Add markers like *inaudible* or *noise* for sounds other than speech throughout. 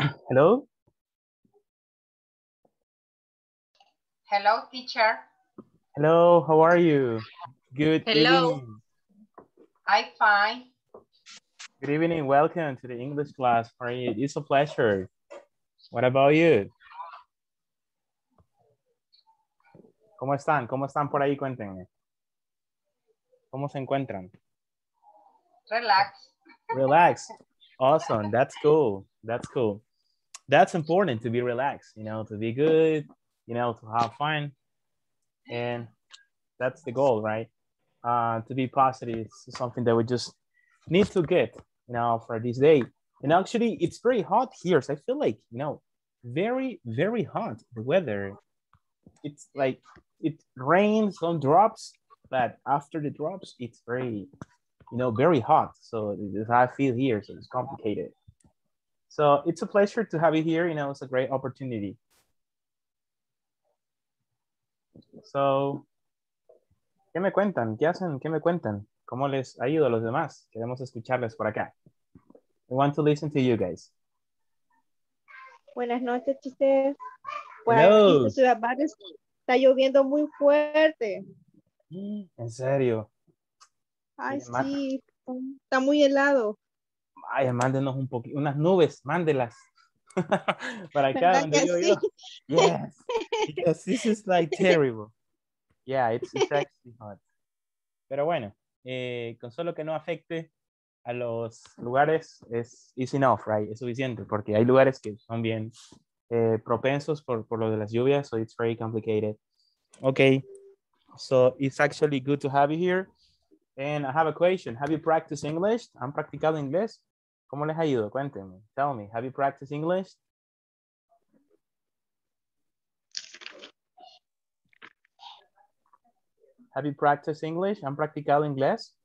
Hello? Hello, teacher. Hello, how are you? Good Hello. evening. I'm fine. Good evening, welcome to the English class. It's a pleasure. What about you? ¿Cómo están? ¿Cómo están por ahí? Cuéntenme. ¿Cómo se encuentran? Relax. Relax. Awesome. That's cool. That's cool. That's important to be relaxed, you know, to be good, you know, to have fun. And that's the goal, right? Uh, to be positive is something that we just need to get, you know, for this day. And actually, it's very hot here. So I feel like, you know, very, very hot. The weather, it's like it rains, some drops, but after the drops, it's very, you know, very hot. So I feel here. So it's complicated. So it's a pleasure to have you here. You know, it's a great opportunity. So, ¿qué me cuentan? ¿Qué hacen? ¿Qué me cuentan? ¿Cómo les ha ido a los demás? Queremos escucharles por acá. We want to listen to you guys. Buenas noches, Hello. aquí en Ciudad está lloviendo muy fuerte. En serio. Ay, sí, está muy helado. Ay, mándenos un poquito, unas nubes, mándelas. *laughs* Para acá ¿Verdad donde sí? yo. Yes. *laughs* Because this is like terrible. Yeah, it's, it's actually hot. Pero bueno, eh, con solo que no afecte a los lugares es is enough, right? Es suficiente porque hay lugares que son bien eh, propensos por, por lo de las lluvias, so it's very complicated. Okay, so it's actually good to have you here. And I have a question. Have you practiced English? ¿Han practicado inglés? ¿Cómo les ha ido? Cuéntenme. Tell me. Have you practiced English? Have you practiced English? ¿Han practicado inglés?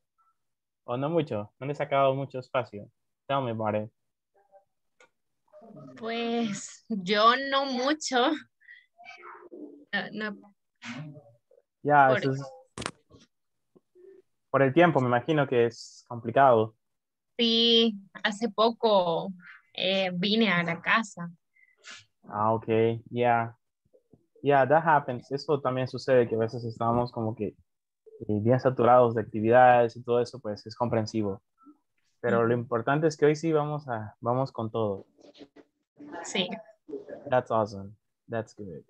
¿O no mucho? ¿No les ha sacado mucho espacio? Tell me about it. Pues yo no mucho. No, no, Ya, Por- eso es... Por el tiempo, me imagino que es complicado. Sí, hace poco eh, vine a la casa. Ah, ok. Yeah. Yeah, that happens. Eso también sucede que a veces estamos como que eh, bien saturados de actividades y todo eso, pues es comprensivo. Pero lo importante es que hoy sí vamos a vamos con todo. Sí. That's awesome. That's good.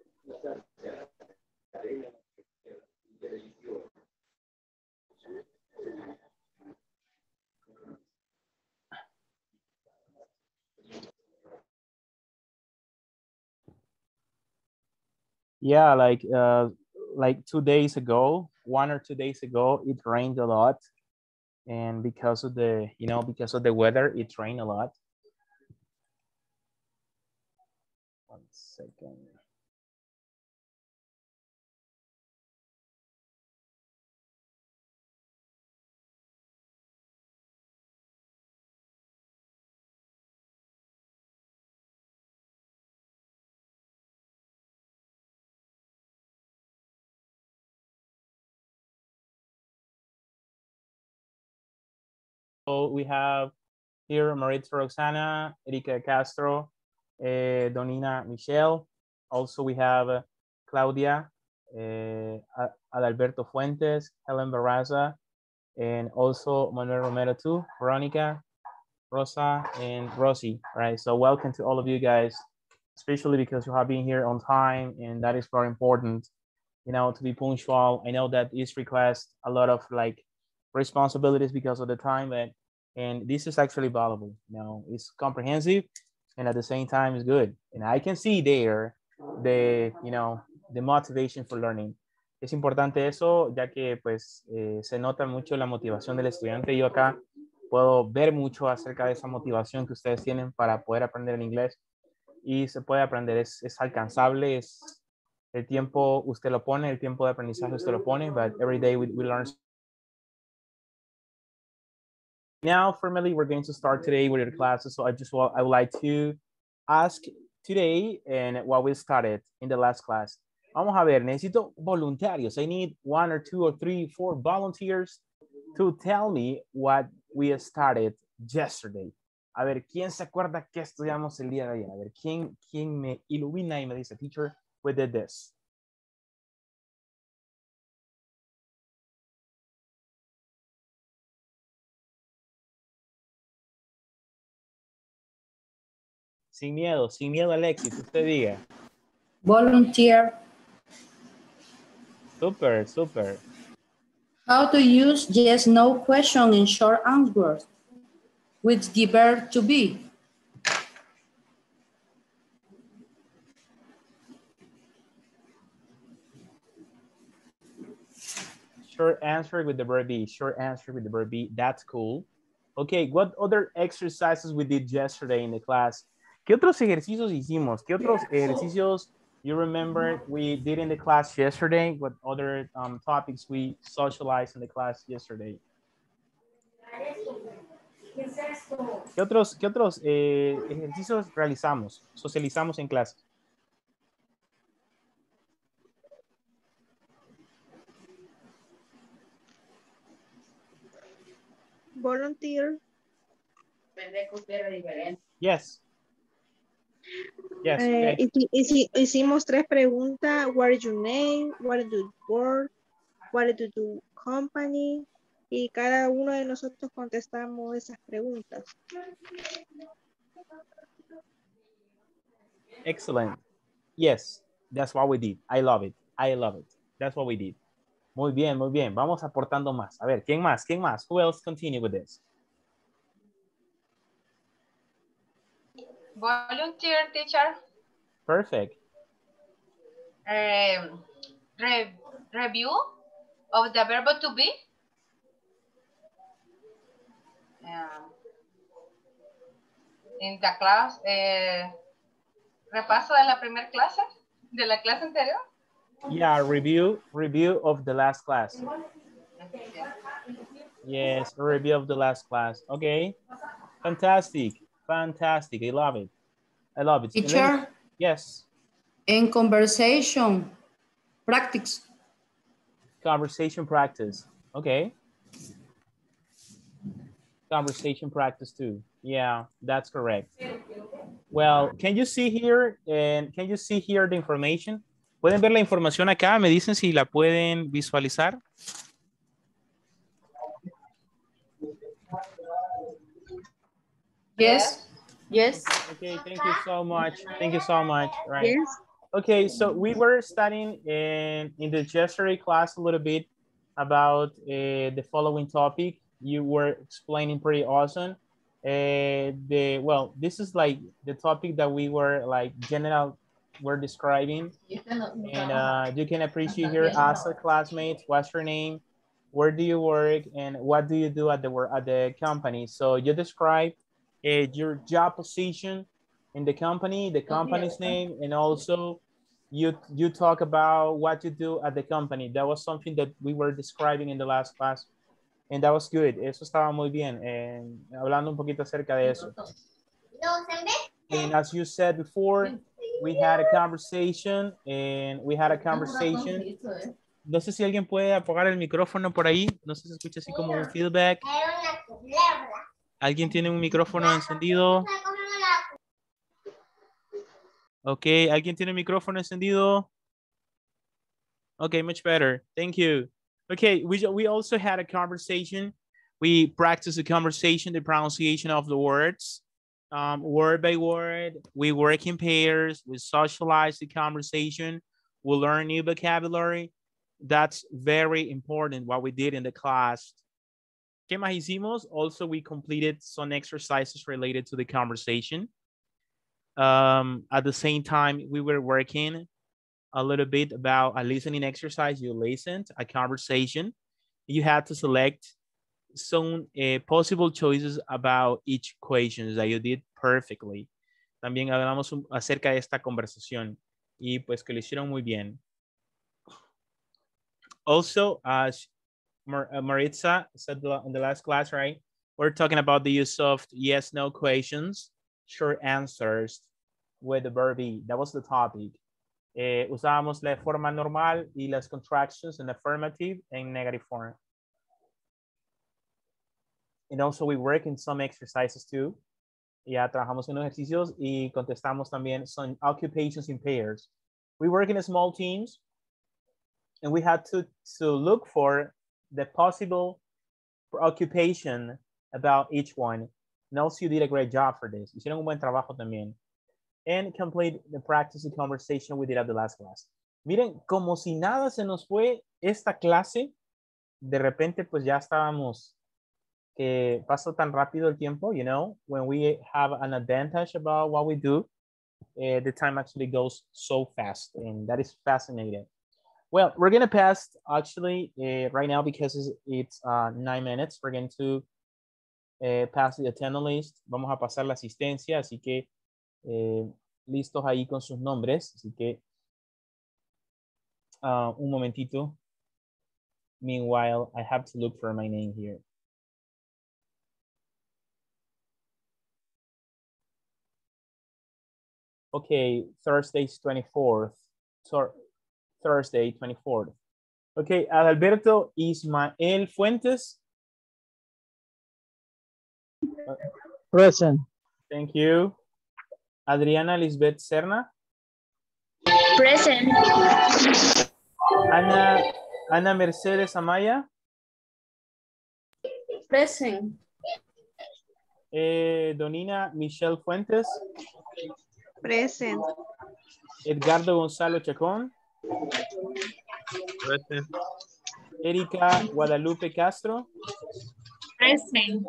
Yeah, like uh like two days ago, one or two days ago, it rained a lot. And because of the, you know, because of the weather, it rained a lot. One second. We have here Maritza Roxana, Erika Castro, eh, Donina Michelle. Also, we have uh, Claudia, A- Adalberto Fuentes, Helen Barraza, and also Manuel Romero too, Veronica, Rosa, and Rosie. Right. So welcome to all of you guys, especially because you have been here on time, and that is very important. You know, to be punctual. I know that this request a lot of like responsibilities because of the time, but and this is actually valuable. You know, it's comprehensive and at the same time it's good. And I can see there the, you know, the motivation for learning. Es importante eso, ya que pues eh, se nota mucho la motivación del estudiante. Yo acá puedo ver mucho acerca de esa motivación que ustedes tienen para poder aprender el inglés y se puede aprender, es, es alcanzable, es el tiempo usted lo pone, el tiempo de aprendizaje usted lo pone, but every day we, we learn now formally we're going to start today with your classes so i just wa- i would like to ask today and what we started in the last class vamos a ver necesito voluntarios i need one or two or three four volunteers to tell me what we started yesterday A ver, ¿quién se acuerda qué estudiamos el día de ayer? A ver, ¿quién, quién me ilumina y me dice, teacher, we did this? Sin miedo, sin miedo al éxito, usted diga. Volunteer. Super, super. How to use yes, no question in short answers with the verb to be. Short answer with the verb be. Short answer with the verb be. That's cool. Okay, what other exercises we did yesterday in the class? ¿Qué otros ejercicios hicimos? ¿Qué otros ejercicios you remember we did in the class yesterday? What other um, topics we socialized in the class yesterday? ¿Qué otros, qué otros eh, ejercicios realizamos? Socializamos en clase. Volunteer. Yes. Yes, Eh, okay. hici- hici- hicimos tres preguntas. What is your name? What do you work? What do you company? Y cada uno de nosotros contestamos esas preguntas. Excellent. Yes, that's what we did. I love it. I love it. That's what we did. Muy bien, muy bien. Vamos aportando más. A ver, ¿quién más? ¿Quién más? Who else continue with this? Volunteer teacher. Perfect. Um, re- review of the verb to be. Um, in the class, eh, repaso de la primera clase, de la clase anterior. Yeah, review, review of the last class. Yes, review of the last class. Okay. Fantastic. Fantastic. I love it. I love it. Teacher, Yes. in conversation, practice. Conversation practice. Okay. Conversation practice too. Yeah, that's correct. Well, can you see here and can you see here the information? ¿Pueden ver la información acá? Me dicen si la pueden visualizar. Yes. Yes. Okay, thank you so much. Thank you so much. Right. Yes. Okay, so we were studying in, in the yesterday class a little bit about uh, the following topic. You were explaining pretty awesome. Uh, the well, this is like the topic that we were like general were describing, and uh, you can appreciate here as a classmate. What's your name? Where do you work? And what do you do at the work at the company? So you describe uh, your job position in the company, the company's name, and also you you talk about what you do at the company. That was something that we were describing in the last class, and that was good. Eso estaba muy bien. eh, hablando un poquito acerca de eso. And as you said before, we had a conversation, and we had a conversation. No sé si alguien puede apagar el micrófono por ahí. No sé si escucha así como un feedback. ¿Alguien tiene un micrófono encendido? Ok, ¿alguien tiene el micrófono encendido? Okay, much better. Thank you. Okay, we, we also had a conversation. We practiced the conversation, the pronunciation of the words, um, word by word. We work in pairs. We socialize the conversation. We learn new vocabulary. That's very important what we did in the class. ¿Qué más hicimos? Also, we completed some exercises related to the conversation. Um, at the same time, we were working a little bit about a listening exercise. You listened, a conversation. You had to select some uh, possible choices about each question that you did perfectly. También hablamos acerca de esta conversación y pues que lo hicieron muy bien. Also, as Maritza said in the last class, right? We're talking about the use of yes, no questions, short answers with the verb be. That was the topic. Eh, usábamos la forma normal y las contractions in affirmative and negative form. And also we work in some exercises too. Ya trabajamos en ejercicios y contestamos también some occupations in pairs. We work in small teams and we had to, to look for the possible preoccupation about each one. And also you did a great job for this. Hicieron un buen trabajo también. And complete the practice and conversation we did at the last class. Miren, como si nada se nos fue esta clase, de repente pues ya estábamos, que pasó tan rápido el tiempo, you know, when we have an advantage about what we do, uh, the time actually goes so fast and that is fascinating. Well, we're going to pass actually uh, right now because it's, it's uh, nine minutes. We're going to uh, pass the attendance list. Vamos a pasar la asistencia, así que eh, listos ahí con sus nombres. Así que uh, un momentito. Meanwhile, I have to look for my name here. Okay, Thursday's 24th. Thur Thursday, 24th. Okay, Adalberto Ismael Fuentes. Present. Thank you. Adriana Lisbeth Serna. Present. Ana, Ana Mercedes Amaya. Present. Eh, Donina Michelle Fuentes. Present. Edgardo Gonzalo Chacón. Present. Erika Guadalupe Castro. Present.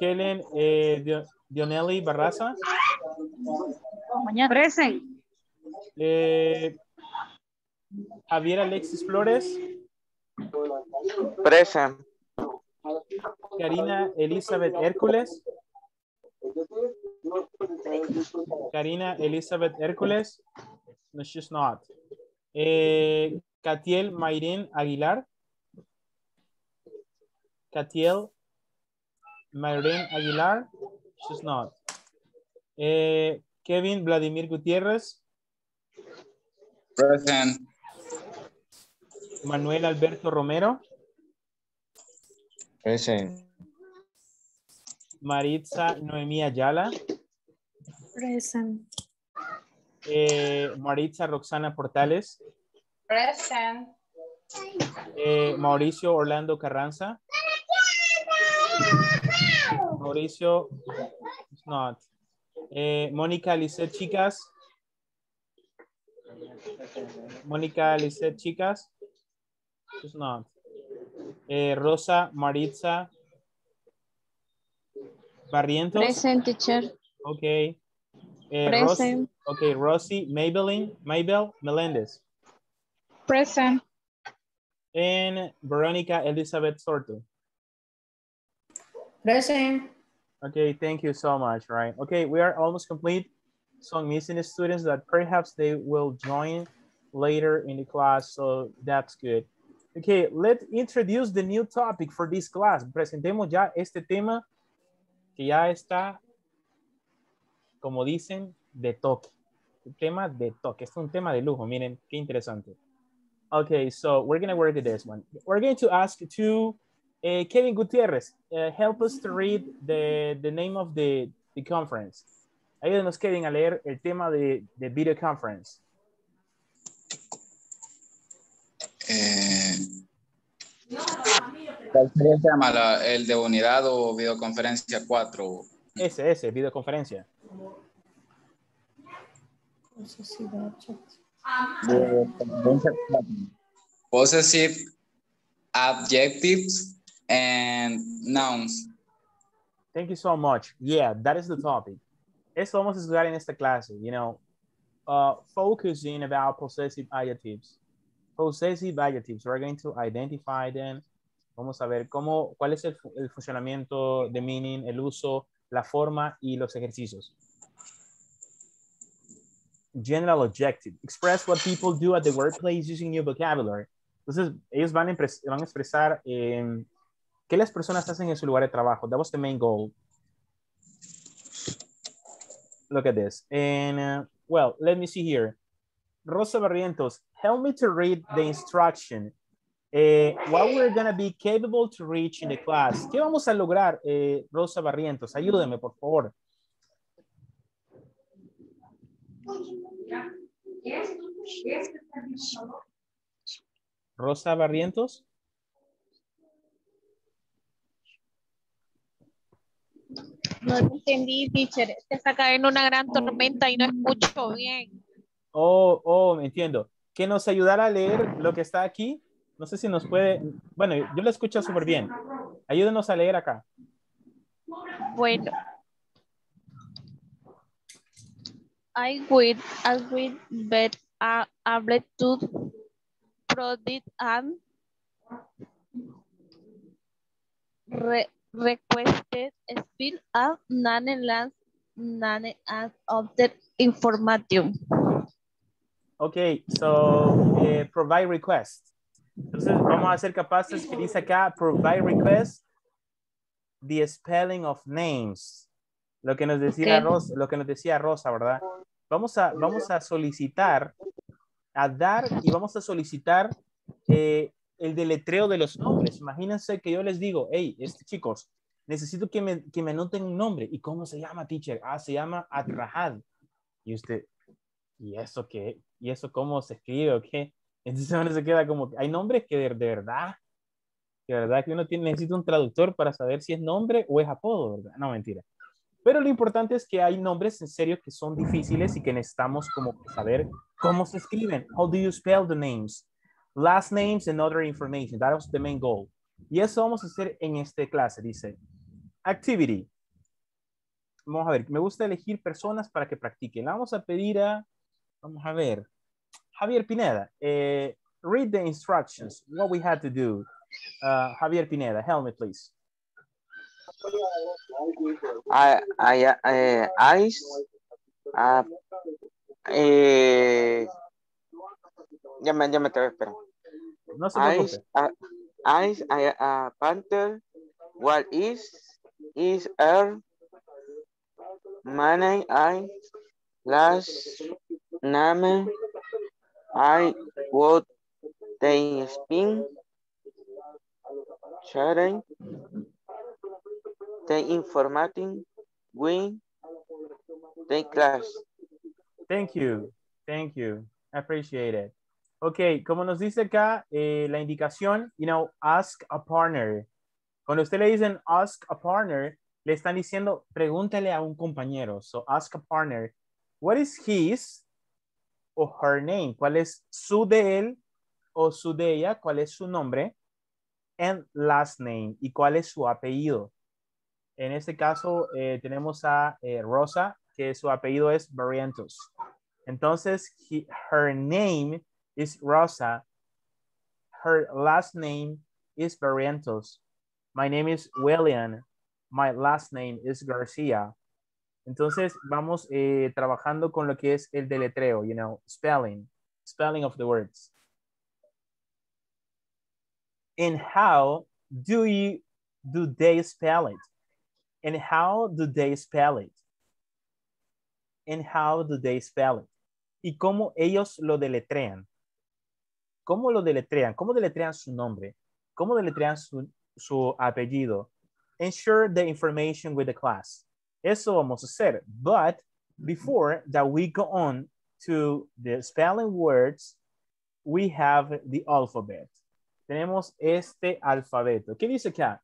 Helen eh, Dio- Dionelli Barraza. Present. Eh, Javier Alexis Flores. Present. Karina Elizabeth Hércules. Karina Elizabeth Hércules. No, she's not. Eh, Catiel Mayrin Aguilar. Catiel Mayrin Aguilar. She's not. Eh, Kevin Vladimir Gutiérrez. Present. Manuel Alberto Romero. Present. Maritza Noemí Ayala. Present. Eh, Maritza Roxana Portales. Present. Eh, Mauricio Orlando Carranza. Mauricio, it's not. Eh, Mónica Lisset Chicas. Mónica Lisset Chicas. It's not. Eh, Rosa Maritza Barrientos. Present, teacher. Okay. Eh, Ros- Present. okay, Rosy Maybelline, Maybel Melendez. Present. And Veronica Elizabeth Sorto. Present. Okay, thank you so much, right? Okay, we are almost complete. Some missing students that perhaps they will join later in the class, so that's good. Okay, let's introduce the new topic for this class. Presentemos ya este tema que ya está, como dicen, de toque. Un tema de toque. Es un tema de lujo. Miren, qué interesante. Okay, so we're going to work with this one. We're going to ask to uh, Kevin Gutierrez, uh, help us to read the, the name of the, the conference. Ayúdenos, Kevin, a leer el tema de, de video conference. Eh, ¿Cuál sería el tema? La- ¿El de unidad o videoconferencia 4? Ese, ese, videoconferencia. Possessive adjectives and nouns. Thank you so much. Yeah, that is the topic. Esto vamos a estudiar en esta clase, you know, uh, focusing about possessive adjectives. Possessive adjectives, we're going to identify them. Vamos a ver cómo, cuál es el funcionamiento de meaning, el uso, la forma y los ejercicios. General objective. Express what people do at the workplace using new vocabulary. Entonces, ellos van a, van a expresar em, qué las personas hacen en su lugar de trabajo. That was the main goal. Look at this. And, uh, well, let me see here. Rosa Barrientos, help me to read the instruction. Eh, what we're going to be capable to reach in the class. ¿Qué vamos a lograr, eh, Rosa Barrientos? Ayúdeme, por favor. Rosa Barrientos. No lo entendí, teacher. Te está cayendo una gran tormenta y no escucho bien. Oh, oh, me entiendo. Que nos ayudara a leer lo que está aquí. No sé si nos puede. Bueno, yo lo escucho súper bien. Ayúdenos a leer acá. Bueno. I would agree that a, a Bluetooth product and re, requested speed of nane and object information. Ok, so eh, provide request. Entonces vamos a ser capaces que dice acá provide request the spelling of names. Lo que nos decía Ok. Rosa, lo que nos decía Rosa, ¿verdad? Vamos a, vamos a solicitar, a dar y vamos a solicitar eh, el deletreo de los nombres. Imagínense que yo les digo, hey, este, chicos, necesito que me, que me anoten un nombre. ¿Y cómo se llama, teacher? Ah, se llama Atrahad. Y usted, ¿y eso qué? ¿Y eso cómo se escribe o qué? Entonces uno se queda como, hay nombres que de, de verdad, de verdad que uno tiene, necesita un traductor para saber si es nombre o es apodo, ¿verdad? No, mentira. Pero lo importante es que hay nombres en serio que son difíciles y que necesitamos como saber cómo se escriben. How do you spell the names? Last names and other information. That was the main goal. Y eso vamos a hacer en esta clase. Dice, activity. Vamos a ver, me gusta elegir personas para que practiquen. Vamos a pedir a, vamos a ver, Javier Pineda. eh, read the instructions, what we had to do. Uh, Javier Pineda, help me please. I, I, uh, ice, uh, eh, ya me, ya me te espera. No se Ice, uh, ice, I, uh, panther, what is, is air, money, I, last, name, I, what, they spin, sharing, they informating, win, they class. Thank you. Thank you. I appreciate it. Ok, como nos dice acá eh, la indicación, you know, ask a partner. Cuando usted le dicen ask a partner, le están diciendo pregúntale a un compañero. So ask a partner, what is his o her name? ¿Cuál es su de él o su de ella? ¿Cuál es su nombre? And last name. ¿Y cuál es su apellido? En este caso eh, tenemos a eh, Rosa, que su apellido es Barrientos. Entonces, he- her name is Rosa. Her last name is Barrientos. My name is William. My last name is Garcia. Entonces, vamos eh, trabajando con lo que es el deletreo, you know, spelling, spelling of the words. And how do you, do they spell it? And how do they spell it? And how do they spell it? Y cómo ellos lo deletrean. ¿Cómo lo deletrean? ¿Cómo deletrean su nombre? ¿Cómo deletrean su, su apellido? Ensure the information with the class. Eso vamos a hacer. But mm-hmm. before that we go on to the spelling words, we have the alphabet. Tenemos este alfabeto. ¿Qué dice acá?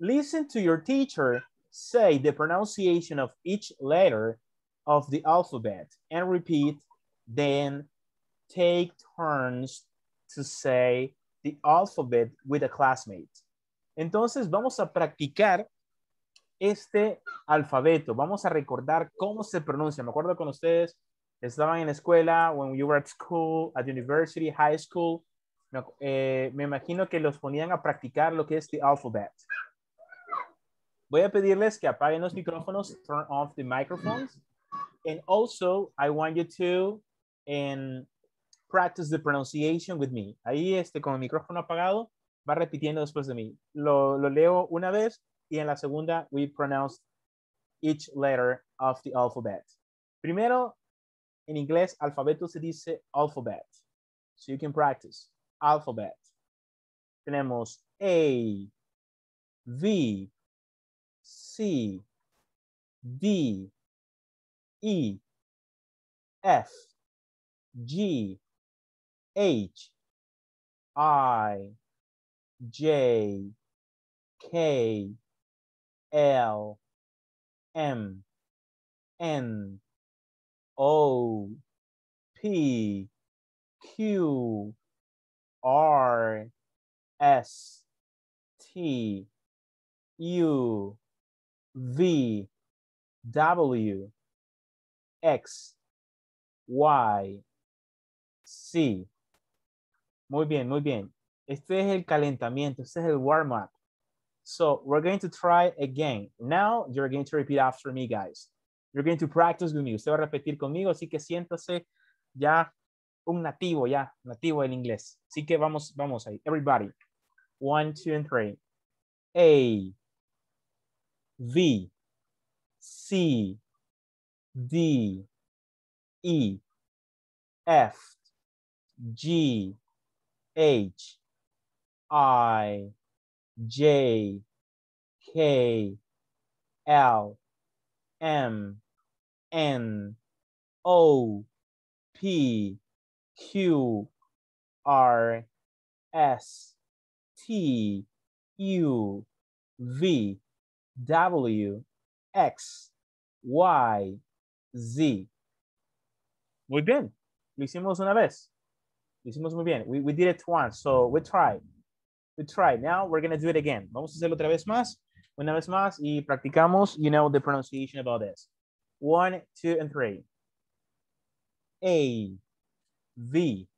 Listen to your teacher say the pronunciation of each letter of the alphabet and repeat, then take turns to say the alphabet with a classmate. Entonces vamos a practicar este alfabeto. Vamos a recordar cómo se pronuncia. Me acuerdo con ustedes estaban en la escuela, when you were at school, at university, high school. Me, eh, me imagino que los ponían a practicar lo que es the alphabet. Voy a pedirles que apaguen los micrófonos, turn off the microphones. And also, I want you to and practice the pronunciation with me. Ahí, este, con el micrófono apagado, va repitiendo después de mí. Lo, lo leo una vez y en la segunda, we pronounce each letter of the alphabet. Primero, en inglés, alfabeto se dice alphabet. So you can practice. Alphabet. Tenemos A, V, C, D, E, F, G, H, I, J, K, L, M, N, O, P, Q, R, S, T, U, V, W, X, Y, Z. Muy bien, muy bien. Este es el calentamiento, este es el warm-up. So we're going to try again. Now you're going to repeat after me, guys. You're going to practice with me. Usted va a repetir conmigo, así que siéntase ya un nativo, ya, nativo del inglés. Así que vamos, vamos ahí. Everybody. One, two, and three. A, V, C, D, E, F, G, H, I, J, K, L, M, N, O, P, Q, R, S, T, U, V, W, X, Y, Z. Muy bien. Lo hicimos una vez. Lo hicimos muy bien. We, we did it once, so we tried. We tried. Now we're going to do it again. Vamos a hacerlo otra vez más. Una vez más y practicamos, you know, the pronunciation about this. One, two, and three. A, V,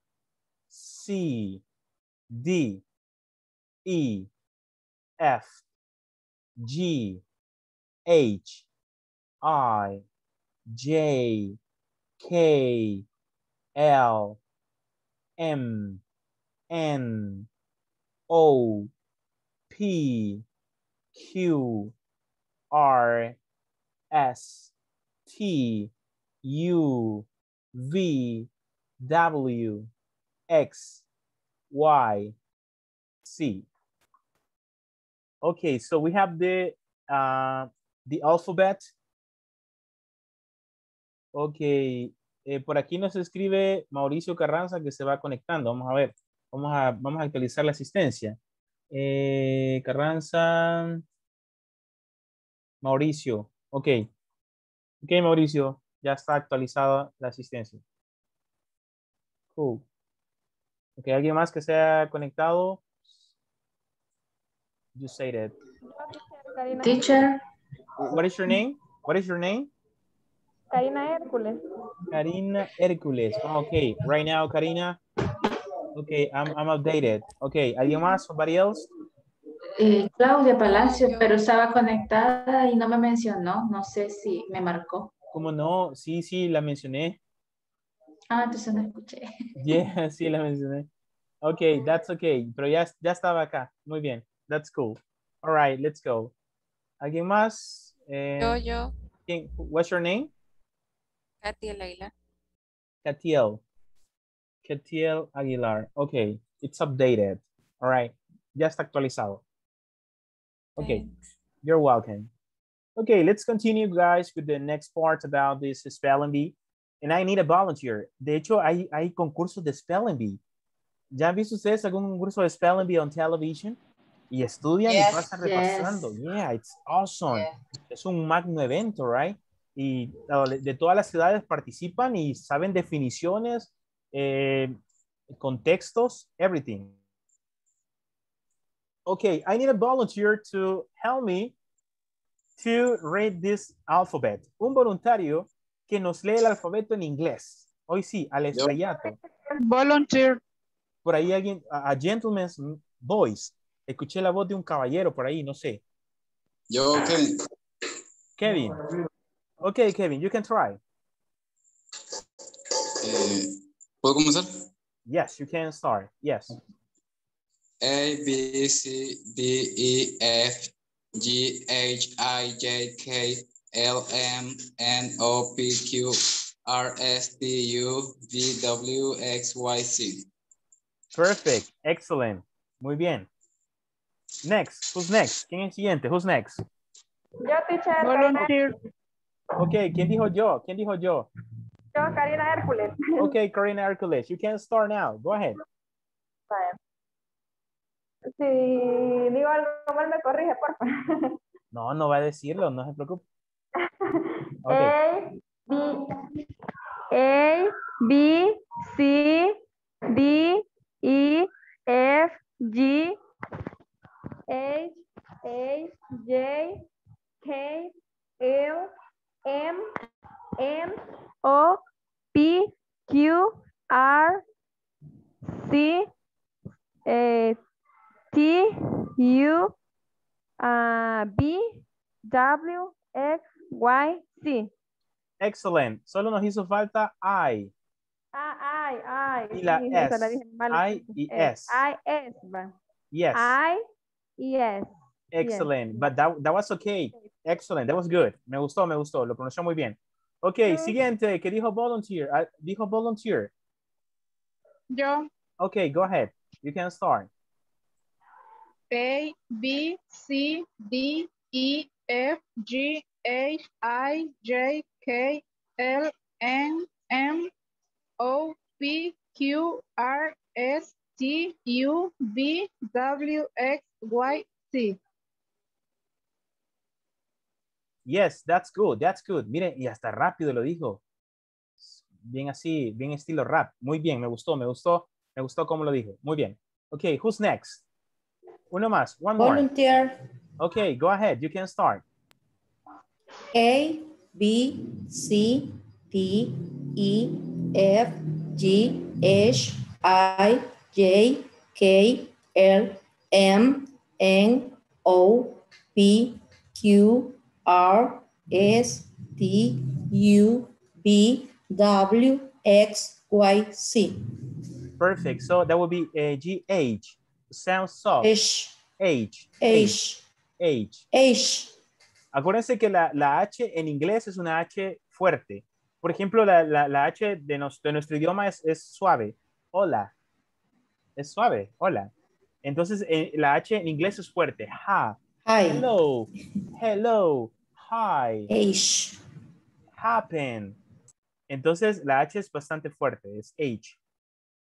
C, D, E, F, G, H, I, J, K, L, M, N, O, P, Q, R, S, T, U, V, W, X, Y, C. Okay, so we have the uh, the alphabet. Okay, eh, por aquí nos escribe Mauricio Carranza que se va conectando. Vamos a ver, vamos a, vamos a actualizar la asistencia. Eh, Carranza, Mauricio, ok. Ok, Mauricio, ya está actualizada la asistencia. Cool. Ok, ¿alguien más que se ha conectado? You say that. Teacher, What is your name? What is your name? Karina Hércules. Karina Hércules. Okay, right now, Karina. Okay, I'm, I'm updated. Okay, ¿alguien más? Somebody else? eh, Claudia Palacio, pero estaba conectada y no me mencionó. No sé si me marcó. ¿Cómo no? Sí, sí, la mencioné. Ah, entonces no escuché. *laughs* Yeah, sí, la mencioné. Okay, that's okay. Pero ya, ya estaba acá. Muy bien. That's cool. All right, let's go. ¿Alguien más? Eh, Yo, yo, ¿quién- What's your name? Katia Leila. Catiel. Catiel Aguilar. Okay, it's updated. All right, ya está actualizado. Okay, Thanks. you're welcome. Okay, let's continue, guys, with the next part about this spelling bee. And I need a volunteer. De hecho, hay, hay concursos de spelling bee. ¿Ya han visto ustedes algún concurso de spelling bee on television? Y estudian Yes, y pasan yes. repasando. Yeah, it's awesome. Yeah. Es un magno evento, right? Y uh, de todas las ciudades participan y saben definiciones, eh, contextos, everything. Okay, I need a volunteer to help me to read this alphabet. Un voluntario que nos lee el alfabeto en inglés. Hoy sí, al estrellato. Volunteer. Por ahí alguien, a, a gentleman's voice. Escuché la voz de un caballero por ahí, no sé. Yo, Kevin, Kevin. Okay, Kevin, you can try. eh, ¿puedo comenzar? Yes, you can start. Yes. A, B, C, D, E, F, G, H, I, J, K, L, M, N, O, P, Q, R, S, T, U, V, W, X, Y, Z. Perfect. Excellent. Muy bien. Next. Who's next? ¿Quién es siguiente? Who's next? Yo, teacher. Volunteer. Ok, ¿quién dijo yo? ¿Quién dijo yo? Yo, Karina Hércules. Okay, Karina Hercules, you can start now. Go ahead. Vaya. Si digo algo mal, me corrige, por favor. No, no va a decirlo, no se preocupe. *laughs* Okay. A, B, C, D, E, F, G, H, A, J, K, L, M, N, O, P, Q, R, C, eh, T, U, ah, B, W, X, Y, Z. Excellent. Solo nos hizo falta I. Ah, ay, ay. Y la sí, S. dije mal. I y S. I, S. Yes. I, y S. Excellent. But that, that was okay. Excellent. That was good. Me gustó, me gustó. Lo pronunció muy bien. Ok, siguiente. ¿Qué dijo volunteer? Ah, dijo volunteer. Yo, Okay, go ahead. You can start. A, B, C, D, E, F, G, H, I, J, K, L, N, M, O, P, Q, R, S, T, U, V, W, X, Y, Z. Yes, that's good. That's good. Miren, y hasta rápido lo dijo. Bien así, bien estilo rap. Muy bien, me gustó, me gustó. Me gustó cómo lo dijo. Muy bien. Okay, who's next? Uno más. One more. Volunteer. Okay, go ahead. You can start. A, B, C, D, E, F, G, H, I, J, K, L, M, N, O, P, Q, R, S, T, U, V, W, X, Y, Z. Perfect. So that would be uh, GH. Sounds soft. H. H. H. H. H. Acuérdense que la, la H en inglés es una H fuerte. Por ejemplo, la, la, la H de, nos- de nuestro idioma es, es suave. Hola. Es suave. Hola. Entonces, eh, la H en inglés es fuerte. Ha. Hi. Hello. Hello. Hi. H. Happen. Entonces, la H es bastante fuerte. Es H.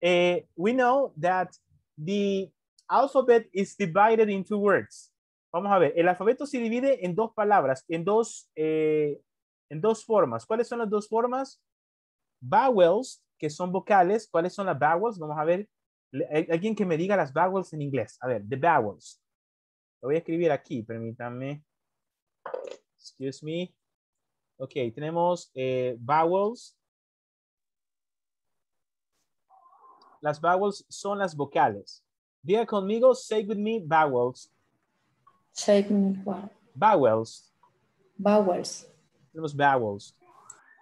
Eh, we know that the alphabet is divided in two words. Vamos a ver, el alfabeto se divide en dos palabras, en dos, eh, en dos formas. ¿Cuáles son las dos formas? Vowels, que son vocales. ¿Cuáles son las vowels? Vamos a ver. Alguien que me diga las vowels en inglés. A ver, the vowels. Lo voy a escribir aquí, permítanme. Excuse me. Ok, tenemos eh, vowels. Las vowels son las vocales. Diga conmigo, say with me, vowels. Say what? Vowels. Vowels. Tenemos vowels.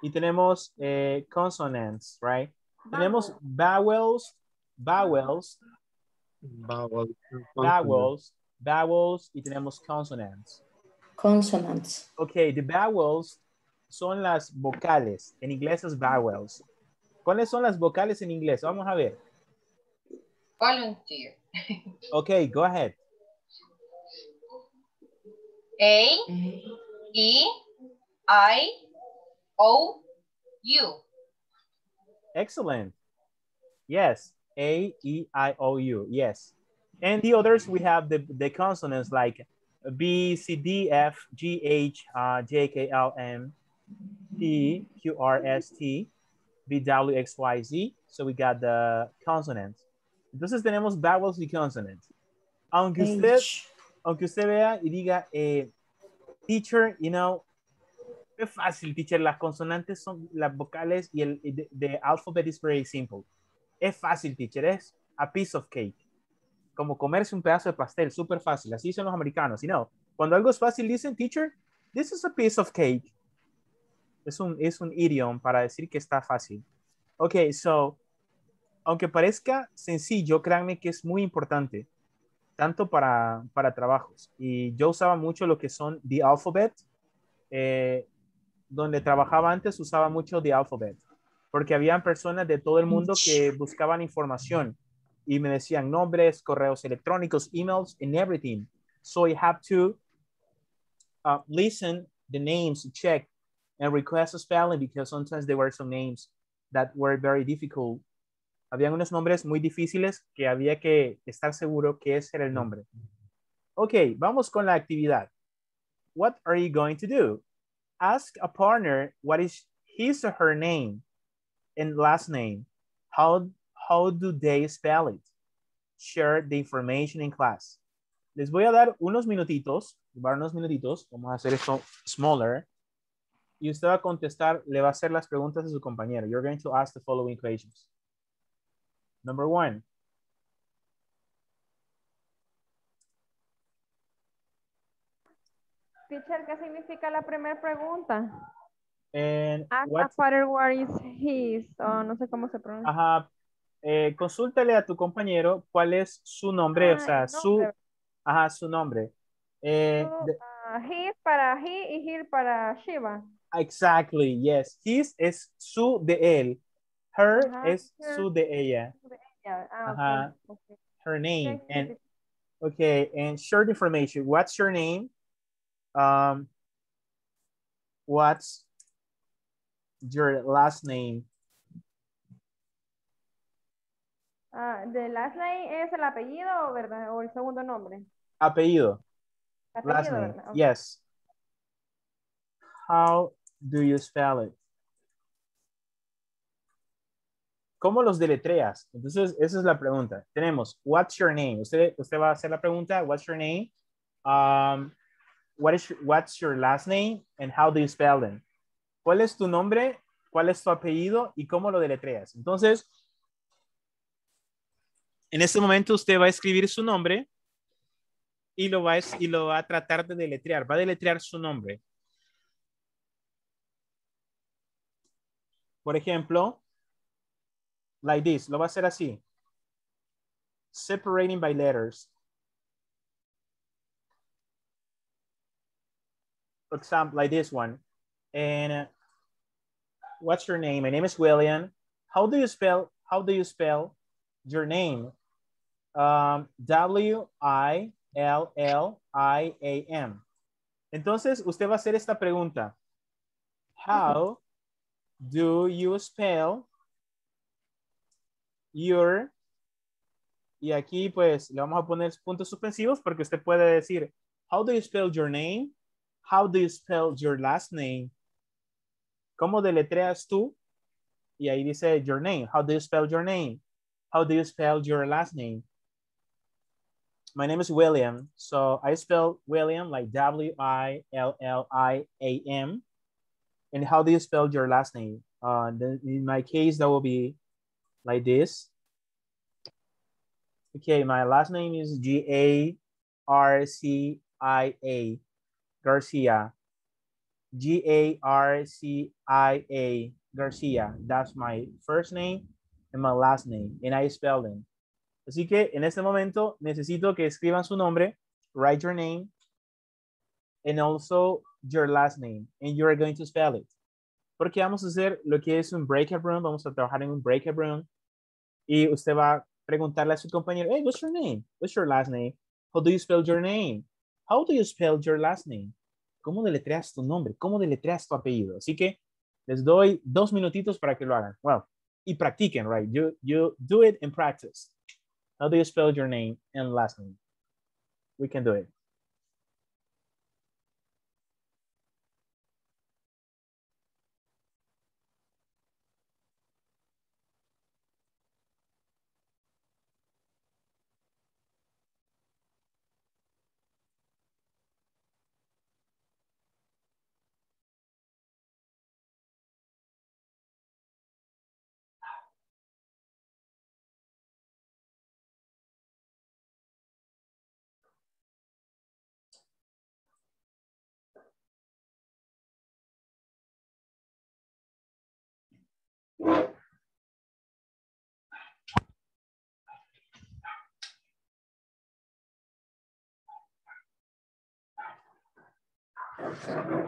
Y tenemos eh, consonants, right? Tenemos vowels, vowels, vowels, vowels y tenemos consonants. Consonants. Ok, the vowels son las vocales. En inglés es vowels. ¿Cuáles son las vocales en inglés? Vamos a ver. Volunteer. *laughs* Ok, go ahead. A, E, I, O, U. Excellent. Yes. A, E, I, O, U. Yes. And the others, we have the, the consonants like B, C, D, F, G, H, uh, J, K, L, M, P, Q, R, S, T, V, W, X, Y, Z. So we got the consonants. Entonces tenemos vowels y consonants. Aunque usted, aunque usted vea y diga, eh, teacher, you know, es fácil, teacher, las consonantes son las vocales y el the, the alphabet is very simple. Es fácil, teacher, es a piece of cake. Como comerse un pedazo de pastel, súper fácil. Así son los americanos. Y no, cuando algo es fácil, dicen, teacher, this is a piece of cake. Es un, es un idiom para decir que está fácil. Ok, so, aunque parezca sencillo, créanme que es muy importante, tanto para, para trabajos. Y yo usaba mucho lo que son the alphabet, eh, donde trabajaba antes usaba mucho the alphabet, porque habían personas de todo el mundo que buscaban información y me decían nombres, correos electrónicos, emails, and everything. So I have to uh, listen the names, check and request a spelling because sometimes there were some names that were very difficult. Habían unos nombres muy difíciles que había que estar seguro que ese era el nombre. Ok, vamos con la actividad. What are you going to do? Ask a partner what is his or her name and last name. How, how do they spell it? Share the information in class. Les voy a dar unos minutitos, unos minutitos, vamos a hacer esto smaller, y usted va a contestar, le va a hacer las preguntas a su compañero. You're going to ask the following questions. Number one. Teacher, ¿qué significa la primera pregunta? And Ask a what, father what is his, o no sé cómo se pronuncia. ajá, eh, consúltale a tu compañero cuál es su nombre, o Ah, sea, el su, nombre. ajá, su nombre. Eh, So, de- ah, his para he y her para Shiva. exactly, yes. His es su de él. Her Ajá, es her. su de ella. Ya, ah, ok, Ajá. ok. Her name. And. Okay, and short information. What's your name? Um, what's your last name? Ah, ¿The last name es el apellido, verdad? ¿O el segundo nombre? Apellido. Apellido, Last name. Ok. Yes. How do you spell it? ¿Cómo los deletreas? Entonces, esa es la pregunta. Tenemos, what's your name? Usted, usted va a hacer la pregunta, what's your name? Um, what's your last name? And how do you spell them? ¿Cuál es tu nombre? ¿Cuál es tu apellido? ¿Y cómo lo deletreas? Entonces, en este momento usted va a escribir su nombre y lo va a, y lo va a tratar de deletrear. Va a deletrear su nombre. Por ejemplo, like this, lo va a hacer así. Separating by letters. For example, like this one. And uh, what's your name? My name is William. How do you spell, how do you spell your name? Um, W-I-L-L-I-A-M. Entonces, usted va a hacer esta pregunta. How do you spell your y aquí pues le vamos a poner puntos suspensivos porque usted puede decir how do you spell your name how do you spell your last name cómo deletreas tú y ahí dice your name. How do you spell your name how do you spell your last name my name is William. So I spell William like W-I-L-L-I-A-M and how do you spell your last name uh, in my case that will be like this. Okay, my last name is G A R C I A Garcia. G A R C I A Garcia. That's my first name and my last name, and I spell them. Así que en este momento necesito que escriban su nombre, write your name, and also your last name, and you are going to spell it. Porque vamos a hacer lo que es un breakout room, vamos a trabajar en un breakout room, y usted va a preguntarle a su compañero, hey, what's your name? What's your last name? How do you spell your name? How do you spell your last name? ¿Cómo deletreas tu nombre? ¿Cómo deletreas tu apellido? Así que les doy dos minutitos para que lo hagan. Well, y practiquen, right? You, you do it in practice. How do you spell your name and last name? We can do it. Yeah.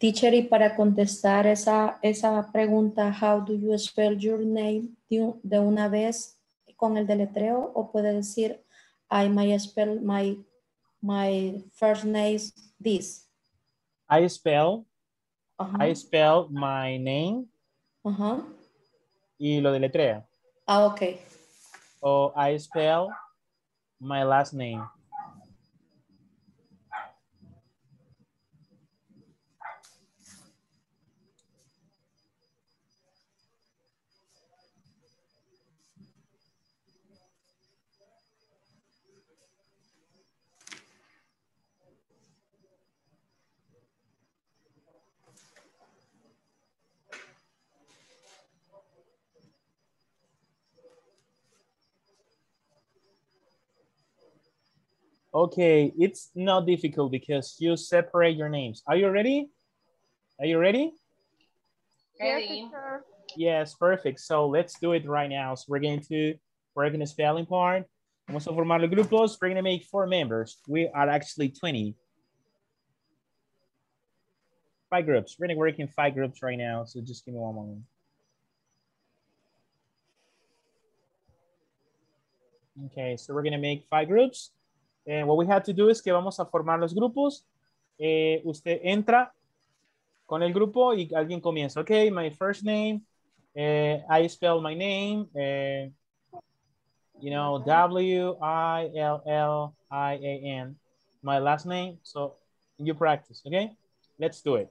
Teacher, y para contestar esa, esa pregunta, how do you spell your name de, un- de una vez con el deletreo o puede decir I may spell my, my first name this. I spell. I spell my name y lo deletrea. Ah, ok. O I spell my last name. Okay, it's not difficult because you separate your names. Are you ready? Are you ready? Ready. Yes, perfect. So let's do it right now. So we're going to work in the spelling part. Vamos a formar los grupos. We're gonna make four members. We are actually 20. Five groups. We're gonna work in five groups right now. So just give me one moment. Okay, so we're gonna make five groups. And what we have to do is que vamos a formar los grupos. Eh, usted entra con el grupo y alguien comienza. Okay, my first name. eh, I spell my name. eh, you know, W-I-L-L-I-A-N. My last name. So you practice, okay? Let's do it.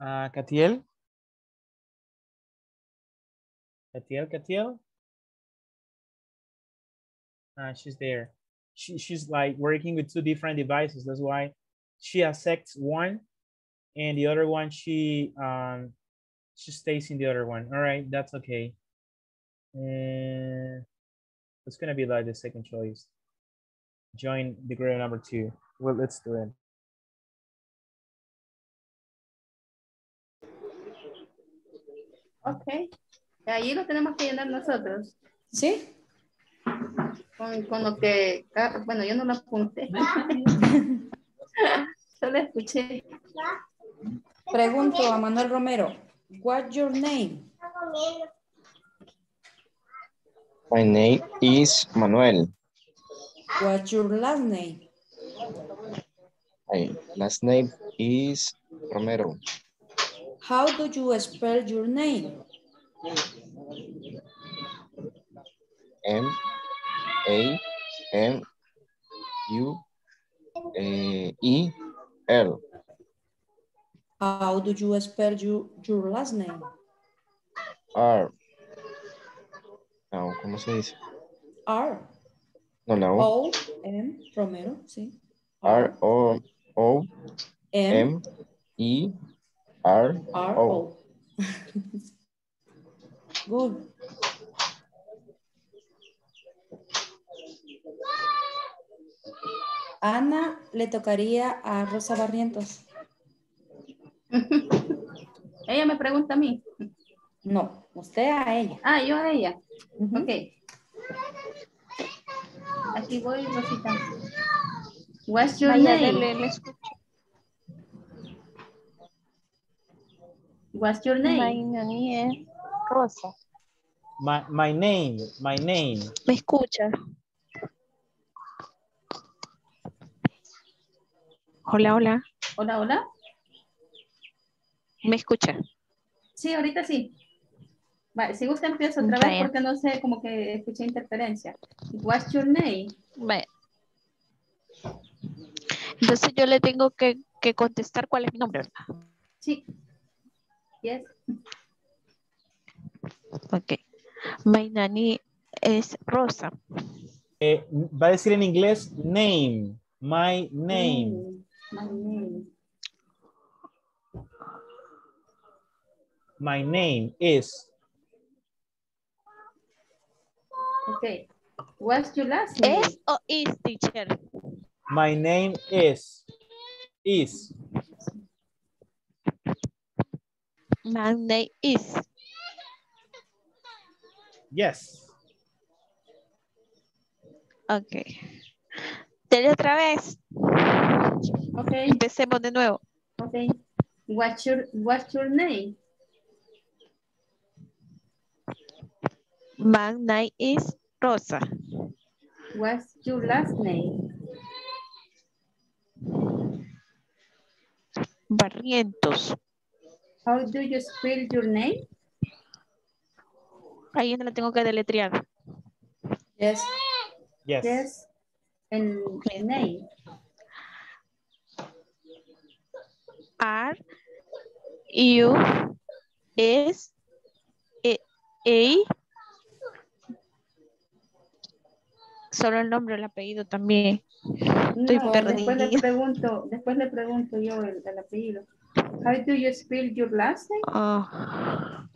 Uh, Catiel? Catiel, Catiel? Uh, she's there. She, she's like working with two different devices. That's why she accepts one and the other one, she, um, she stays in the other one. All right, that's okay. And it's gonna be like the second choice. Join the group number two. Well, let's do it. Ok. Ahí lo tenemos que llenar nosotros. ¿Sí? Con, con lo que, ah, bueno, yo no lo apunté. *laughs* Solo escuché. Pregunto a Manuel Romero, what's your name? My name is Manuel. What's your last name? My last name is Romero. How do you spell your name? M A M U eh, E L. How do you spell your, your last name? R. No, ¿cómo se dice? R. No, la O. O, M, Romero, sí. R O O M, M E R R, O. *laughs* Good. Ana le tocaría a Rosa Barrientos. *laughs* Ella me pregunta a mí. No, usted a ella. Ah, yo a ella. Ok. Aquí voy, Rosita. What's your Vaya, name? dele, le escucho. What's your My name? name es Rosa. My, my name, my name. ¿Me escucha? Hola, hola. Hola, hola. ¿Me escucha? Sí, ahorita sí. Vale, si usted empieza otra vez porque no sé, como que escuché interferencia. What's your name? Vaya. Entonces yo le tengo que, que contestar cuál es mi nombre. ¿verdad? Sí. Yes. Ok. My nanny es Rosa. Eh, va a decir en inglés name, my name. My name. My name is. Okay. What's your last name? ¿Es o is, teacher? My name is. Is. My name is. Yes. Ok. Dele otra vez. Ok. Empecemos de nuevo. Okay. What's your What's your name? My name is Rosa. What's your last name? Barrientos. How do you spell your name? Ahí no la tengo que deletrear. Yes. Yes. Yes. And the name. R U S E A Solo el nombre, el apellido también. Estoy No, después le perdida. pregunto, después le pregunto yo el, el apellido. How do you spell your last name? Ah.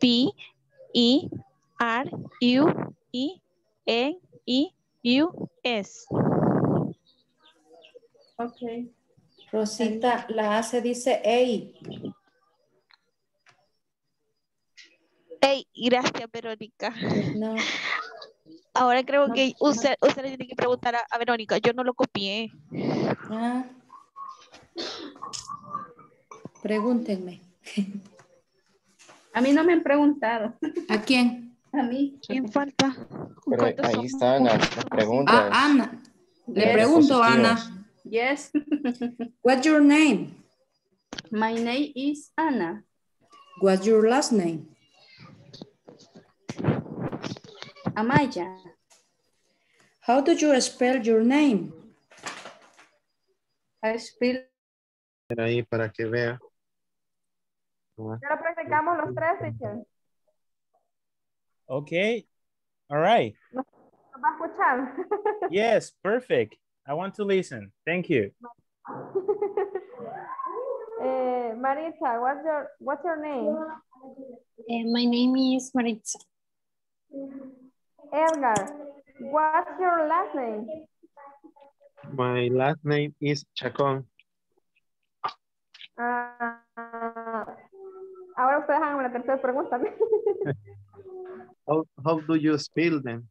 P E R U E N E U S. Okay. Rosita, la A se dice ey. Hey, gracias, Verónica. No. Ahora creo que usted, usted le tiene que preguntar a, a Verónica. Yo no lo copié. Ah. Pregúntenme. A mí no me han preguntado. ¿A quién? A mí. ¿Quién falta? Pero ¿Cuántos ahí son? están las preguntas. Ah, Ana. Le Yes. pregunto, Positivos. Ana. Yes. *laughs* What's your name? My name is Anna. What's your last name? Amaya. How do you spell your name? I spell ahí para que vea. Ya lo practicamos los tres, teacher. Okay. All right. ¿Nos va a escuchar? *laughs* Yes, perfect. I want to listen. Thank you. *laughs* eh, Maritza, what's your, what's your name? Eh, my name is Maritza. Edgar, what's your last name? My last name is Chacón. Ah, ahora ustedes hagan la tercera pregunta. *laughs* How, how do you spell them?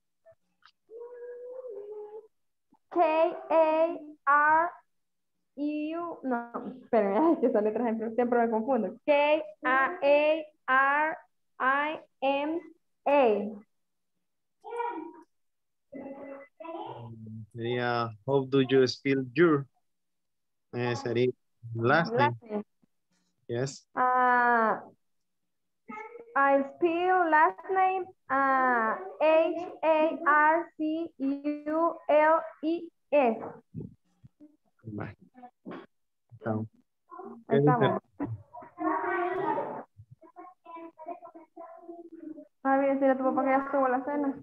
K-A-R-U, no, espérenme, es *laughs* que son letras siempre, siempre me confundo. K-A-A-R-I-M-A. Sería, how do you spell your? Eh, sería last name. Last name. Yes. Uh, I spell last name uh, H-A-R-C-U-L-E-S. Bye. Então, Estamos. Ah, bien, dile a tu papá que ya estuvo la cena.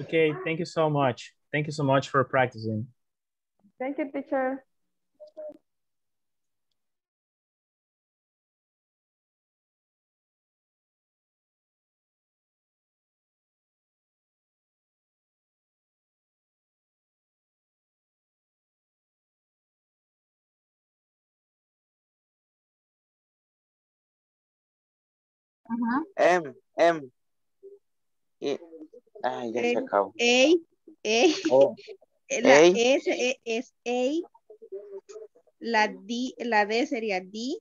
Okay, thank you so much. Thank you so much for practicing. Thank you, teacher. M, M. Y, ay, ya se acabó. A, A, Oh, *laughs* la A. S e- es A, la D, la D sería D,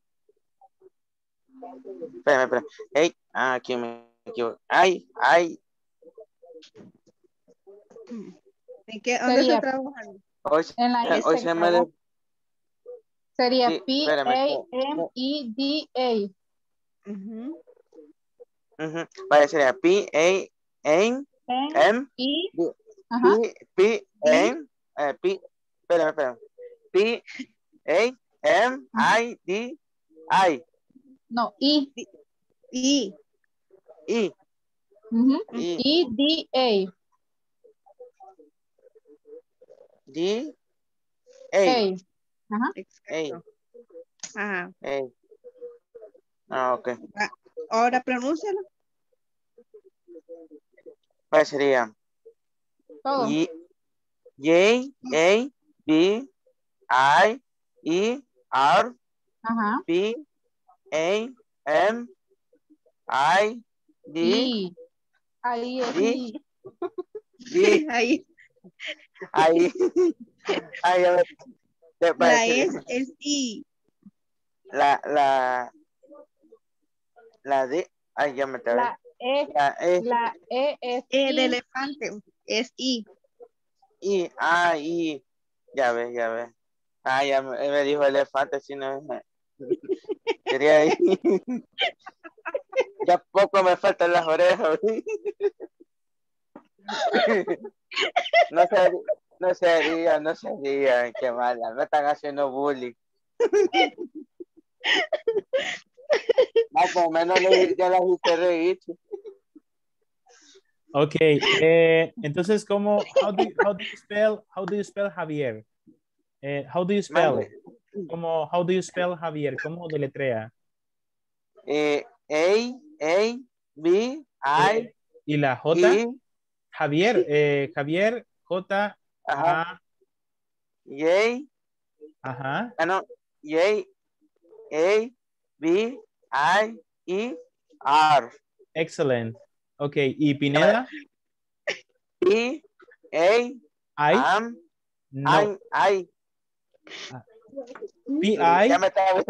Espérame, espérame. Ey, ah, aquí me equivoqué. Ay, ay. ¿en qué, dónde Sería- está trabajando? Hoy, se- En la I hoy se me de- Sería Sí, P-A-M-E-D-A. Ujú. Vaya, sería P, A, N, M, I, D. P, P, N, eh, P, espérame, espérame. P, A, M, I, D, I, No, I. I. I. I. D, A. A, Ajá. A, Ajá. A. Ah, ok. Ah, Ahora pronúncialo. Pues sería Todo. Y, J, A, B, I, E, R, Ajá. P, A, M, I, D, I. Ahí es D, I. D, *laughs* Ahí. ahí, ahí, a ver, te- vaya, La sería es, es I. la, la, la D, ay, ya me trabé. La E. La E, La E es E de I. elefante. Es I. I, ah, I, ya ve, ya ve. Ah, ya me, me dijo elefante, si no es- Sería *laughs* ahí. Ya poco me faltan las orejas. *laughs* No se, no sería, no sería, qué mala, me están haciendo bullying. *laughs* Más o menos ya las hice reír. Ok, eh, entonces, ¿cómo, how do, you, how do you spell, how do you spell Javier? Eh, how do you spell? Como, how do you spell Javier? ¿Cómo deletrea? Eh, A, A, B, I, ¿Y la J? I, Javier, eh, Javier, J, ajá, A, J, ajá, ah, no, J, A, B, I, E, R. excellent. Ok, ¿y Pineda? P, A, I, am, no, I, I. P, Ya I, me está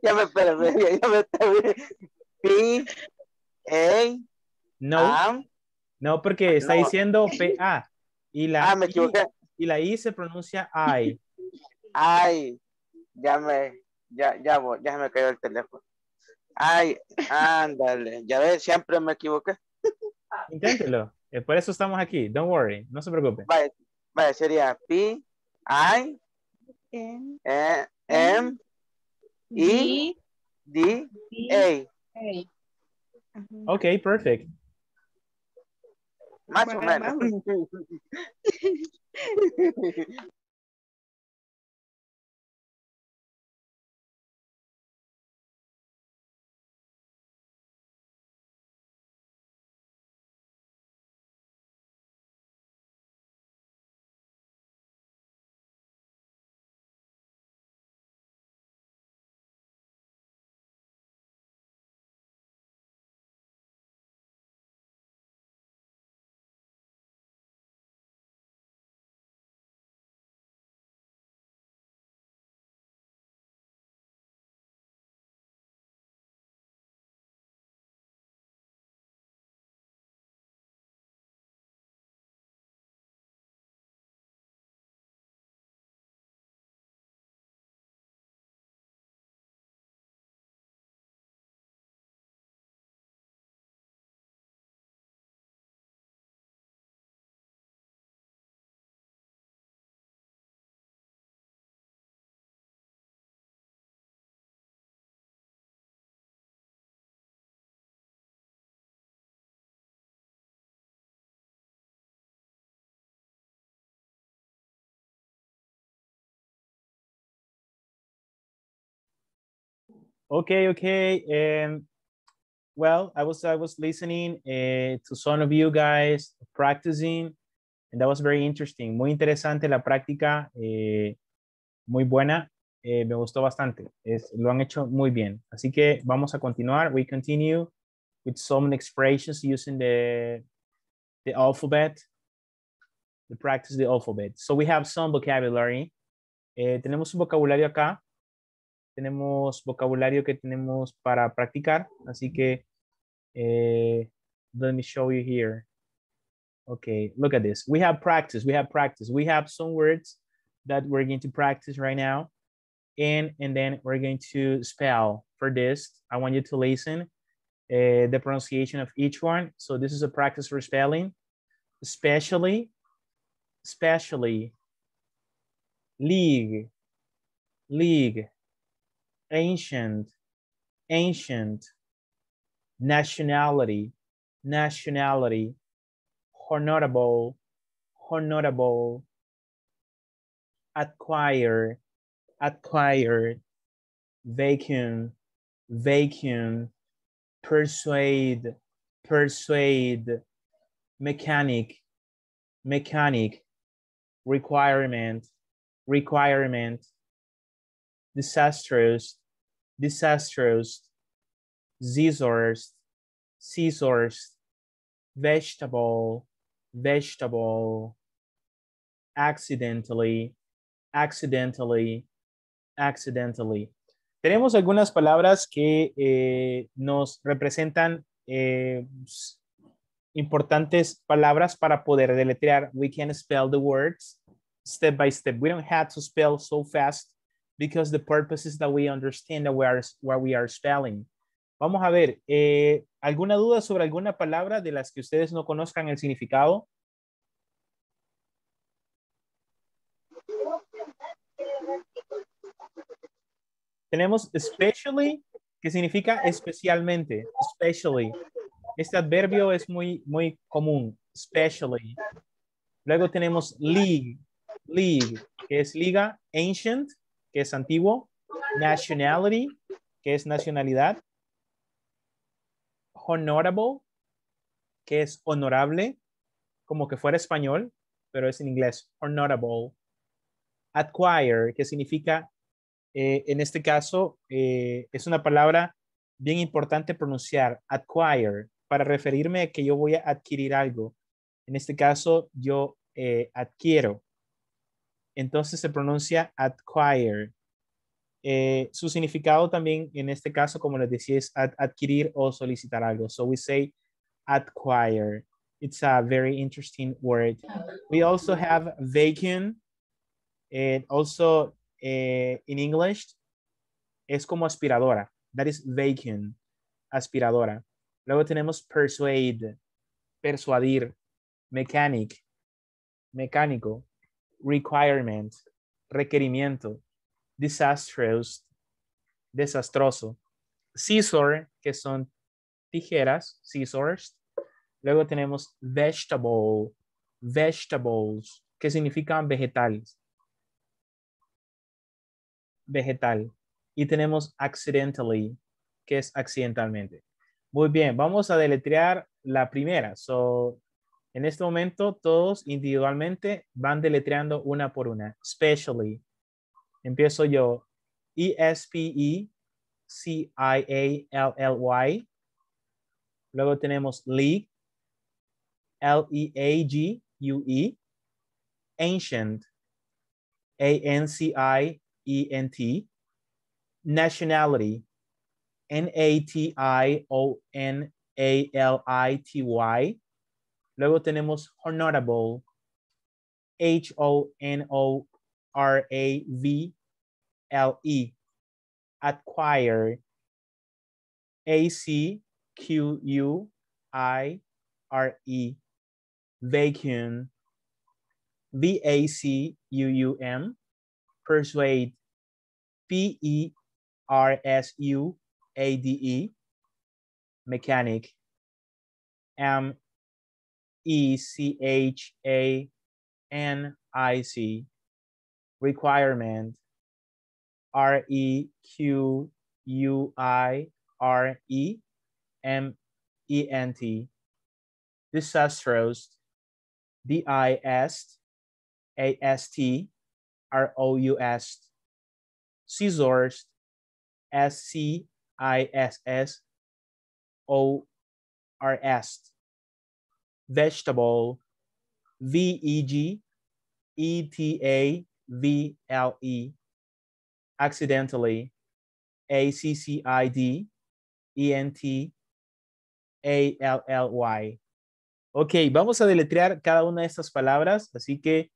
ya me espérame, ya, ya me está P, A, no, am, no, porque está no. diciendo P-A. Y la, ah, me I, equivoqué. y la I se pronuncia I. Ay, ya me, ya, ya, voy, ya me cayó el teléfono. Ay, ándale, ya ves, siempre me equivoqué. Inténtelo. eh, por eso estamos aquí. Don't worry. No se preocupe. Vaya, vaya, sería P, I, N, E, M, E, D, A. A. Ok, perfect. Más o menos. *laughs* Okay, okay. Um, well, I was I was listening uh, to some of you guys practicing, and that was very interesting. Muy interesante la práctica, eh, muy buena. eh, me gustó bastante. Es, lo han hecho muy bien. Así que vamos a continuar. We continue with some expressions using the the alphabet. The practice the alphabet. So we have some vocabulary. Eh, tenemos un vocabulario acá tenemos vocabulario que tenemos para practicar, así que eh, let me show you here. Okay, look at this. We have practice, we have practice. We have some words that we're going to practice right now. And, and then we're going to spell for this. I want you to listen uh, the pronunciation of each one. So this is a practice for spelling, especially, especially, league, league, ancient, ancient, nationality, nationality, honorable, honorable, acquire, acquired, vacuum, vacuum, persuade, persuade, mechanic, mechanic, requirement, requirement, disastrous, disastrous, scissors, scissors, vegetable, vegetable, accidentally, accidentally, accidentally. Tenemos algunas palabras que eh, nos representan eh, importantes palabras para poder deletrear. We can spell the words step by step. We don't have to spell so fast because the purpose is that we understand that we are, what we are spelling. Vamos a ver, eh, ¿alguna duda sobre alguna palabra de las que ustedes no conozcan el significado? Tenemos especially, que significa especialmente, especially. Este adverbio es muy, muy común, especially. Luego tenemos league, league, que es liga, ancient, que es antiguo, nationality, que es nacionalidad, honorable, que es honorable, como que fuera español, pero es en inglés, honorable. Acquire, que significa, eh, en este caso, eh, es una palabra bien importante pronunciar, acquire, para referirme a que yo voy a adquirir algo. En este caso, yo eh, adquiero. Entonces se pronuncia acquire. Eh, su significado también en este caso, como les decía, es ad adquirir o solicitar algo. So we say acquire. It's a very interesting word. We also have vacant. And also eh, in English es como aspiradora. That is vacant. Aspiradora. Luego tenemos persuade. Persuadir. Mechanic. Mecánico. Requirement. Requerimiento disastrous, desastroso. Scissor, que son tijeras, scissors. Luego tenemos vegetable, vegetables, que significan vegetales. Vegetal. Y tenemos accidentally, que es accidentalmente. Muy bien, vamos a deletrear la primera. En este momento, todos individualmente van deletreando una por una. Especially, Empiezo yo. E-S-P-E-C-I-A-L-L-Y. Luego tenemos league. L-E-A-G-U-E. Ancient. A-N-C-I-E-N-T. Nationality. N-A-T-I-O-N-A-L-I-T-Y. Luego tenemos honorable. H-O-N-O R-A-V-L-E, acquire, A-C-Q-U-I-R-E, vacuum, V-A-C-U-U-M, persuade, P-E-R-S-U-A-D-E, mechanic, M-E-C-H-A-N-I-C, requirement, R E Q U I R E M E N T, disastrous, D I S A S T R O U S, scissors, S C I S S O R S, vegetable, V E G E T A V-L-E, accidentally, A-C-C-I-D-E-N-T-A-L-L-Y. Ok, vamos a deletrear cada una de estas palabras, así que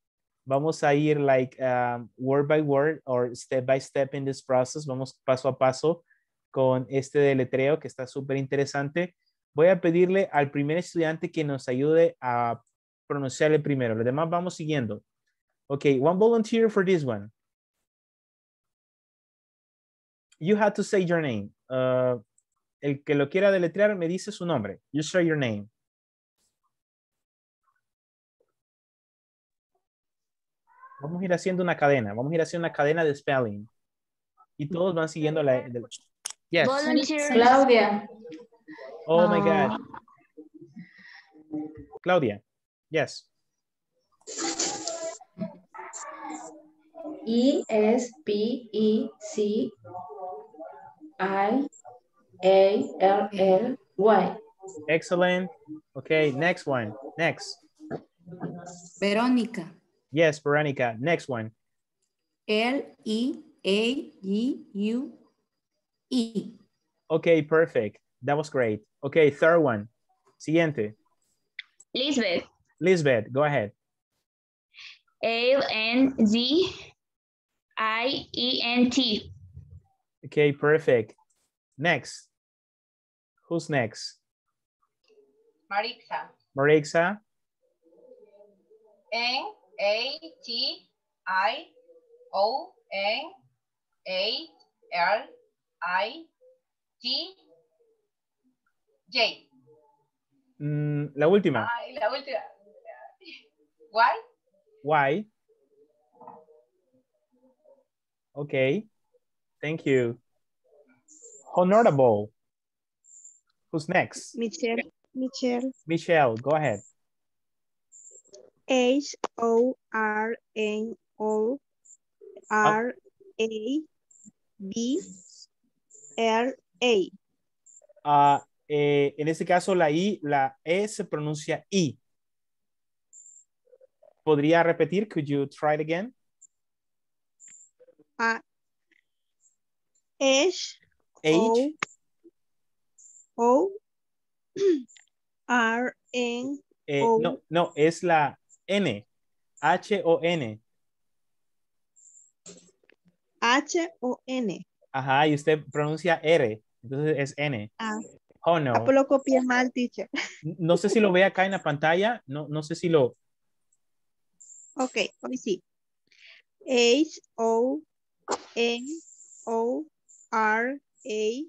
Vamos a ir like um, word by word or step by step in this process. Vamos paso a paso con este deletreo que está súper interesante. Voy a pedirle al primer estudiante que nos ayude a pronunciarle primero. Los demás vamos siguiendo. Okay, one volunteer for this one. You have to say your name. Uh, el que lo quiera deletrear me dice su nombre. You say your name. Vamos a ir haciendo una cadena. Vamos a ir haciendo una cadena de spelling. Y todos van siguiendo la... de- Yes. Claudia. Oh my ah. God. Claudia. Yes. E S P E C I A L L Y. Excellent. Okay, next one. Next. Verónica. Yes, Veronica. Next one. L E A G U E. Okay, perfect. That was great. Okay, third one. Siguiente. Lisbeth. Lisbeth, go ahead. A-L-N-Z-I-E-N-T. Okay, perfect. Next. Who's next? Marixa. Marixa. N A T I O N A L I T J. Mm, la última. Ay, la última. ¿Cuál? Why? Okay. Thank you. Honorable. Who's next? Michelle. Michelle. Michelle, go ahead. H O R N O R A B L A. Ah, eh, en este caso, la I, la E se pronuncia I. ¿Podría repetir? Could you try it again? A H H. O O *clears throat* R N Eh, O no, no, es la N. H-O-N. H O N. Ajá, y usted pronuncia R. Entonces es N. Ah, Oh, no. copié mal, teacher. No sé si lo ve acá en la pantalla. No, no sé si lo... Ok, hoy sí. H O N O R A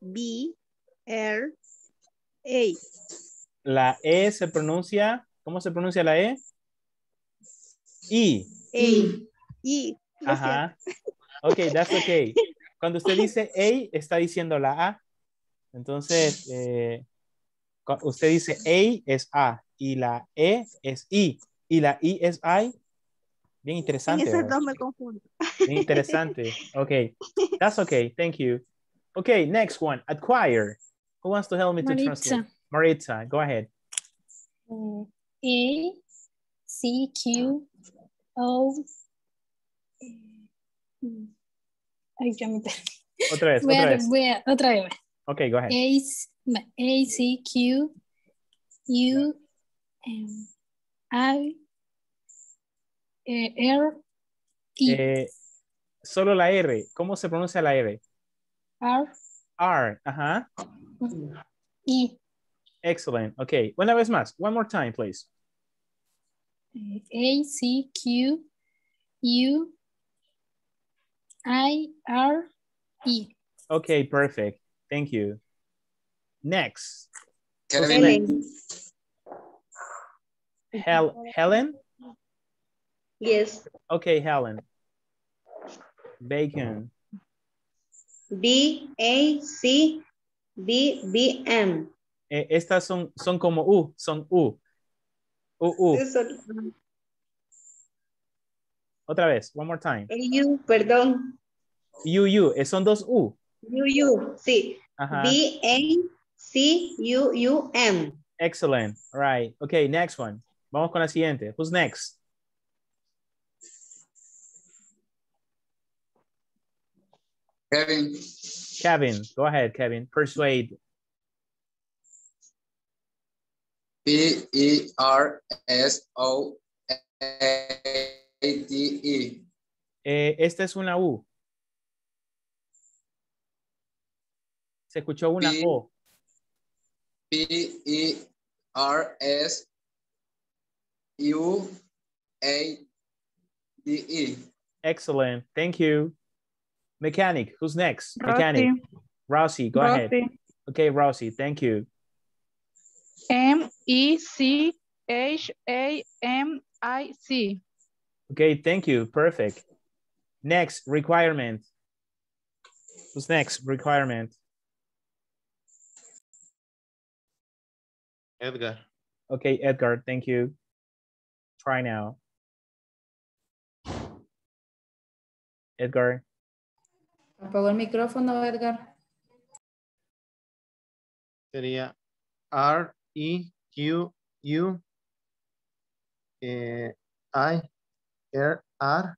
B L A. La E se pronuncia... ¿Cómo se pronuncia la E? I. I. lo Ajá. Ok, that's okay. Cuando usted dice A, está diciendo la A. Entonces, eh, usted dice A es A y la E es I y la I es I. Bien En interesante. me confundo. Bien interesante. *laughs* Okay, that's okay. Thank you. Okay, next one. Acquire. Who wants to help me to Maritza. translate? Maritza, go ahead. Uh, A C Q O. Ay, ya me perdí. Otra vez, Voy otra a, vez. voy a- otra vez. Okay, go ahead. A, A C Q U M, I eh, R I Eh, solo la R. ¿Cómo se pronuncia la R? R R. Ajá. I Excellent. Okay. Una vez más. One more time, please. eh, A C Q U I R E. Okay, perfect. Thank you. Next. Who's Kevin. next? Hel Helen? Yes. Okay, Helen. Bacon. B A C B B M. Eh, estas son, son como U, son U. U, U. Otra vez, one more time. U, perdón. U, U, eh, son dos U. U, U, sí. Ajá. B A C U U M. Excellent. All right. Okay, next one. Vamos con la siguiente. Who's next? Kevin. Kevin. Go ahead, Kevin. Persuade. P E R S O A-D-E. Eh, esta es una U. Se escuchó una P. O. P-E-R-S-U-A-D-E. Excellent. Thank you. Mechanic, who's next? Mechanic. Rosie, go ahead. Okay, Rosie, thank you. M E C H A M I C. Okay, thank you. Perfect. Next, requirement. Who's next? Requirement. Edgar. Okay, Edgar, thank you. Try now. Edgar. Apagó el micrófono, Edgar. Sería R E Q U eh, I R R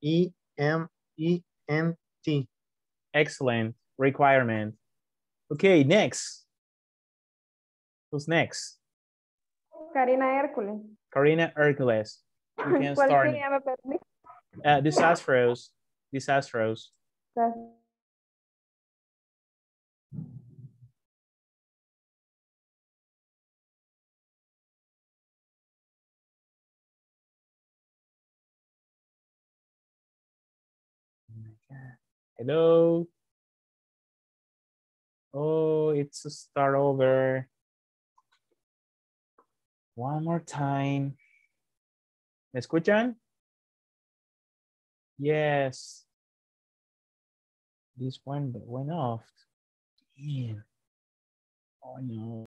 E M E N T. Excellent. Requirement. Okay, next. Who's next? Karina Hércules. Karina Hercules. You *laughs* can ¿Cuál start. sería, me perdí? Uh, disastrous. Disastrous. Hello. Oh, it's a start over. One more time. ¿Me escuchan? Yes. This one went off. Damn. Oh no.